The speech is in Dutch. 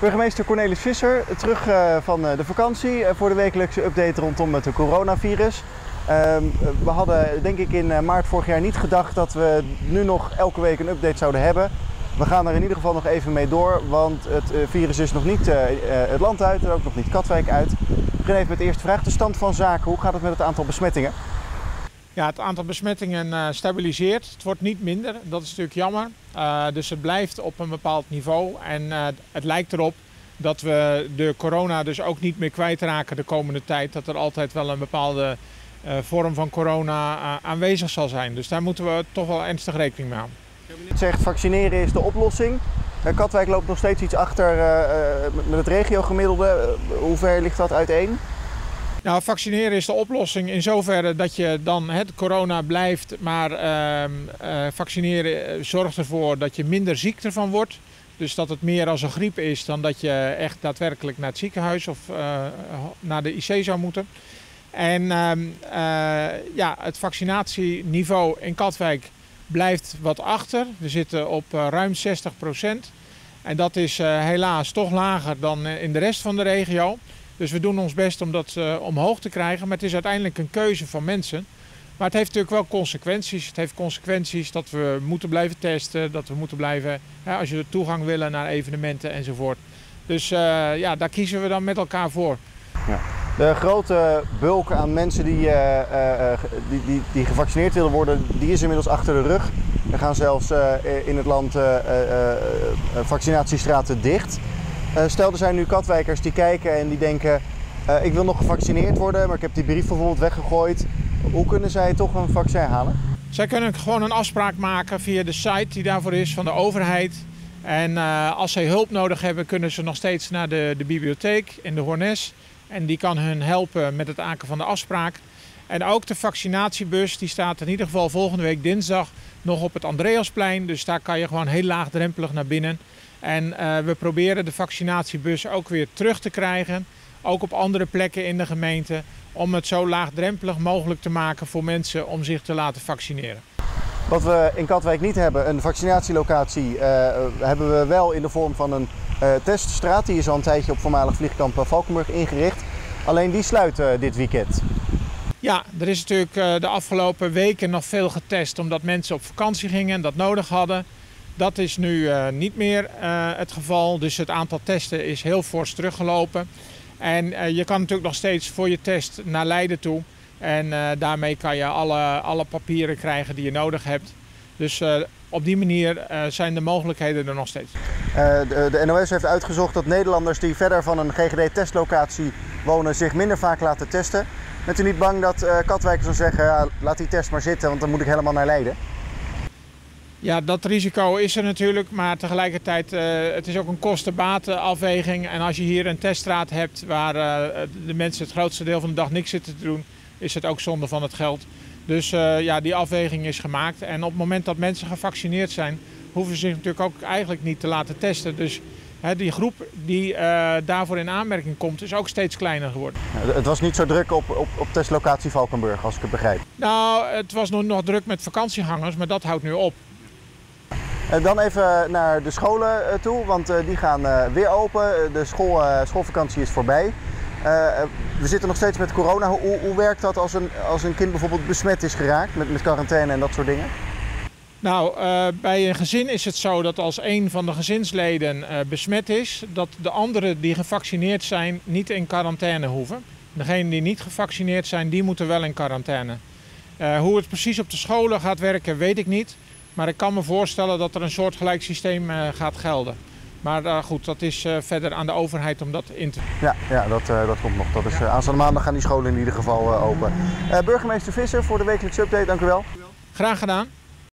Burgemeester Cornelis Visser, terug uh, van uh, de vakantie uh, voor de wekelijkse update rondom het coronavirus. Ehm, we hadden denk ik in maart vorig jaar niet gedacht dat we nu nog elke week een update zouden hebben. We gaan er in ieder geval nog even mee door, want het virus is nog niet het land uit en ook nog niet Katwijk uit. Ik begin even met de eerste vraag. De stand van zaken, hoe gaat het met het aantal besmettingen? Ja, het aantal besmettingen uh, stabiliseert. Het wordt niet minder. Dat is natuurlijk jammer. Uh, dus het blijft op een bepaald niveau. En uh, het lijkt erop dat we de corona dus ook niet meer kwijtraken de komende tijd. Dat er altijd wel een bepaalde vorm van corona aanwezig zal zijn. Dus daar moeten we toch wel ernstig rekening mee houden. Het zegt vaccineren is de oplossing. Katwijk loopt nog steeds iets achter met het regiogemiddelde. Hoe ver ligt dat uiteen? Nou, vaccineren is de oplossing in zoverre dat je dan het corona blijft, maar uh, uh, vaccineren zorgt ervoor dat je minder ziek ervan wordt. Dus dat het meer als een griep is dan dat je echt daadwerkelijk naar het ziekenhuis of uh, naar de IC zou moeten. En uh, ja, het vaccinatieniveau in Katwijk blijft wat achter. We zitten op ruim 60 procent. En dat is helaas toch lager dan in de rest van de regio. Dus we doen ons best om dat uh, omhoog te krijgen. Maar het is uiteindelijk een keuze van mensen. Maar het heeft natuurlijk wel consequenties. Het heeft consequenties dat we moeten blijven testen. Dat we moeten blijven, als je toegang willen naar evenementen enzovoort. Dus uh, ja, daar kiezen we dan met elkaar voor. Ja. De grote bulk aan mensen die, uh, die, die, die, gevaccineerd willen worden, die is inmiddels achter de rug. Er gaan zelfs in het land vaccinatiestraten dicht. Uh, stel, er zijn nu Katwijkers die kijken en die denken: uh, ik wil nog gevaccineerd worden, maar ik heb die brief bijvoorbeeld weggegooid. Hoe kunnen zij toch een vaccin halen? Zij kunnen gewoon een afspraak maken via de site die daarvoor is van de overheid. En uh, als zij hulp nodig hebben, kunnen ze nog steeds naar de, de bibliotheek in de Hornes. En die kan hun helpen met het aanken van de afspraak. En ook de vaccinatiebus, die staat in ieder geval volgende week dinsdag nog op het Andreasplein. Dus daar kan je gewoon heel laagdrempelig naar binnen. En uh, we proberen de vaccinatiebus ook weer terug te krijgen. Ook op andere plekken in de gemeente. Om het zo laagdrempelig mogelijk te maken voor mensen om zich te laten vaccineren. Wat we in Katwijk niet hebben, een vaccinatielocatie, uh, hebben we wel in de vorm van een uh, teststraat. Die is al een tijdje op voormalig vliegkamp Valkenburg ingericht. Alleen die sluit dit weekend. Ja, er is natuurlijk de afgelopen weken nog veel getest omdat mensen op vakantie gingen en dat nodig hadden. Dat is nu uh, niet meer uh, het geval. Dus het aantal testen is heel fors teruggelopen. En uh, je kan natuurlijk nog steeds voor je test naar Leiden toe. En daarmee kan je alle, alle papieren krijgen die je nodig hebt. Dus op die manier zijn de mogelijkheden er nog steeds. De, de, NOS heeft uitgezocht dat Nederlanders die verder van een GGD-testlocatie wonen zich minder vaak laten testen. Bent u niet bang dat Katwijkers dan zeggen, ja, laat die test maar zitten, want dan moet ik helemaal naar Leiden? Ja, dat risico is er natuurlijk, maar tegelijkertijd uh, het is ook een kosten-batenafweging. En als je hier een teststraat hebt waar uh, de mensen het grootste deel van de dag niks zitten te doen, is het ook zonde van het geld. Dus uh, ja, die afweging is gemaakt. En op het moment dat mensen gevaccineerd zijn, hoeven ze zich natuurlijk ook eigenlijk niet te laten testen. Dus hè, die groep die daarvoor in aanmerking komt, is ook steeds kleiner geworden. Het was niet zo druk op, op, op testlocatie Valkenburg, als ik het begrijp. Nou, het was nog, nog druk met vakantiehangers, maar dat houdt nu op. Eh, dan even naar de scholen eh, toe, want eh, die gaan weer open. De school, schoolvakantie is voorbij. we zitten nog steeds met corona. Hoe, hoe werkt dat als een, als een kind bijvoorbeeld besmet is geraakt met, met quarantaine en dat soort dingen? Nou, bij een gezin is het zo dat als een van de gezinsleden besmet is, dat de anderen die gevaccineerd zijn niet in quarantaine hoeven. Degenen die niet gevaccineerd zijn, die moeten wel in quarantaine. Hoe het precies op de scholen gaat werken, weet ik niet. Maar ik kan me voorstellen dat er een soortgelijk systeem uh, gaat gelden. Maar uh, goed, dat is uh, verder aan de overheid om dat in te... Ja, ja dat, dat komt nog. Dat is, aanstaande maandag gaan die scholen in ieder geval open. burgemeester Visser voor de wekelijkse update, dank u wel. Graag gedaan.